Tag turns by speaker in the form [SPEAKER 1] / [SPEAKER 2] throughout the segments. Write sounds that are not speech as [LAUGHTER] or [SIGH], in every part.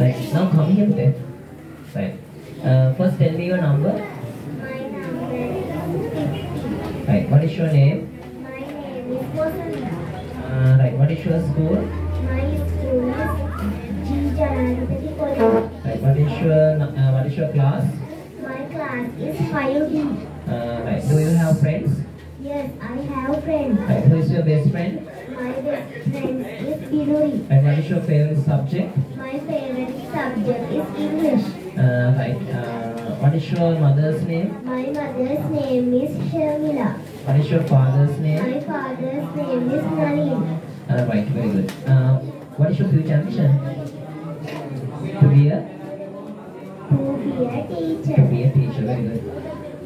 [SPEAKER 1] Right. Now come here today. Right. Uh, first tell me your number.
[SPEAKER 2] My number is
[SPEAKER 1] Right. What is your name?
[SPEAKER 2] My name is Wosandi.
[SPEAKER 1] Uh, right. What is your school?
[SPEAKER 2] My school is G.
[SPEAKER 1] Right. What is your uh, what is your class?
[SPEAKER 2] My class is 5D.
[SPEAKER 1] Uh, right. Do you have friends?
[SPEAKER 2] Yes, I have friends.
[SPEAKER 1] Right. Who is your best friend?
[SPEAKER 2] My best friend is Binuri.
[SPEAKER 1] And what is your favorite subject?
[SPEAKER 2] My favorite English.
[SPEAKER 1] Uh, right. Uh, what is your mother's name?
[SPEAKER 2] My mother's name is Sharmila.
[SPEAKER 1] What is your father's name?
[SPEAKER 2] My father's name is Nalin.
[SPEAKER 1] Uh, right. Very good. Uh, what is your future ambition? To be a
[SPEAKER 2] To be a teacher.
[SPEAKER 1] to be a teacher. Very good.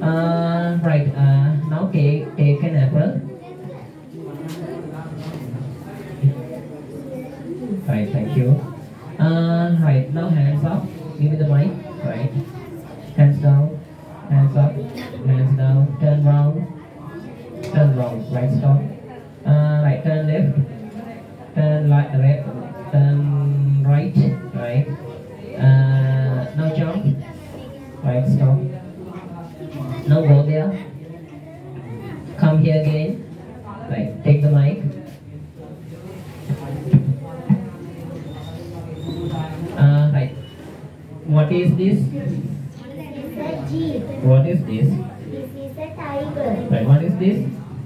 [SPEAKER 1] Uh, right. Uh, now take take an apple. Right. Thank you. Uh, right. Now hands up. Give me the mic. Right. Hands down. Hands up. Hands down. Turn round. Turn round. Right. Stop. Uh, right. Turn left. Turn right. Left. Turn right. Right. Uh, now jump. Right. Stop. Now go there. Come here again. Right. Take the mic. Uh, right. What is this?
[SPEAKER 2] This is a jeep.
[SPEAKER 1] What is this?
[SPEAKER 2] This is a tiger.
[SPEAKER 1] Right. What is this?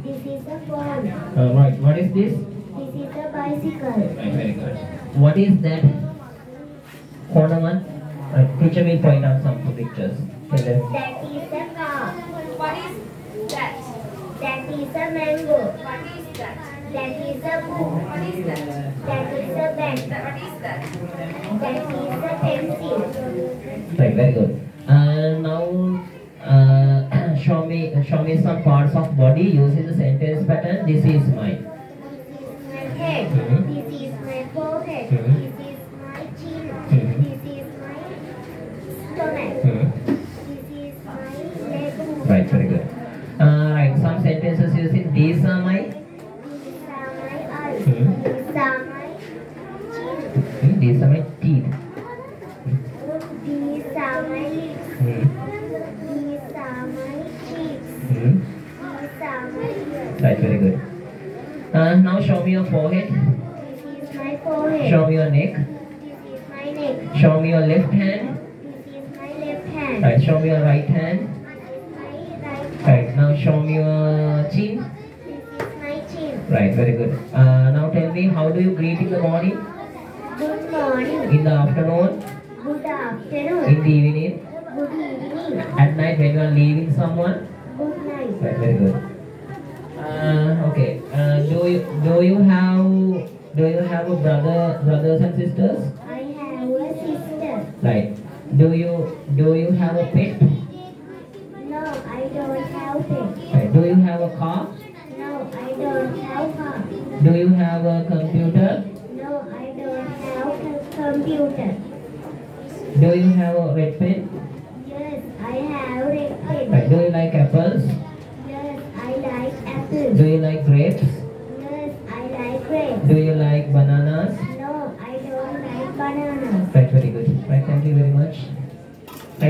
[SPEAKER 2] This is a fawn.
[SPEAKER 1] Uh, right. What is this?
[SPEAKER 2] This is a bicycle.
[SPEAKER 1] Right. Very good. What is that? Corner one. Right. Teacher will point out some pictures. Tell.
[SPEAKER 2] That is a car.
[SPEAKER 3] What is that?
[SPEAKER 2] That is a mango.
[SPEAKER 3] What is that?
[SPEAKER 2] That is a book.
[SPEAKER 3] What is that?
[SPEAKER 2] That is a pen.
[SPEAKER 3] What is that?
[SPEAKER 2] That is a pencil.
[SPEAKER 1] Right, very good. Uh, now, uh, [CLEARS THROAT] show me show me some parts of body using the sentence pattern. This is mine.
[SPEAKER 2] My head.
[SPEAKER 1] Mhm.
[SPEAKER 2] This is my forehead.
[SPEAKER 1] Mhm.
[SPEAKER 2] This is my chin.
[SPEAKER 1] Mhm.
[SPEAKER 2] This is my stomach.
[SPEAKER 1] Hmm.
[SPEAKER 2] This is my leg.
[SPEAKER 1] Right, very good. Uh, right, some sentences using these are my.
[SPEAKER 2] These are my eyes.
[SPEAKER 1] Mhm.
[SPEAKER 2] These are my chin.
[SPEAKER 1] Hmm, these are my teeth.
[SPEAKER 2] These are my lips.
[SPEAKER 1] Hmm.
[SPEAKER 2] These are my cheeks.
[SPEAKER 1] Hmm.
[SPEAKER 2] These are my ears.
[SPEAKER 1] Right, very good. Uh, now show me your forehead.
[SPEAKER 2] This is my forehead.
[SPEAKER 1] Show me your neck.
[SPEAKER 2] This is my neck.
[SPEAKER 1] Show me your left hand.
[SPEAKER 2] This is my left hand.
[SPEAKER 1] Right, show me your right hand.
[SPEAKER 2] This is my right hand.
[SPEAKER 1] Right, now show me your chin.
[SPEAKER 2] This is my chin.
[SPEAKER 1] Right, very good. Uh, now tell me how do you greet in the morning,
[SPEAKER 2] Good morning.
[SPEAKER 1] in the afternoon,
[SPEAKER 2] Good afternoon.
[SPEAKER 1] in the evening,
[SPEAKER 2] Good evening.
[SPEAKER 1] at night when you are leaving someone. Right, very good. Uh, okay. Uh, do you do you have do you have a brother brothers and sisters?
[SPEAKER 2] I have a sister.
[SPEAKER 1] Right. Do you do you have a pet?
[SPEAKER 2] No, I don't have pet.
[SPEAKER 1] Right. Do you have a car?
[SPEAKER 2] No, I don't have car.
[SPEAKER 1] Do you have a computer?
[SPEAKER 2] No, I don't have a computer.
[SPEAKER 1] Do you have a red pen? Do you like grapes?
[SPEAKER 2] Yes, I like grapes.
[SPEAKER 1] Do you like bananas? No, I don't like bananas.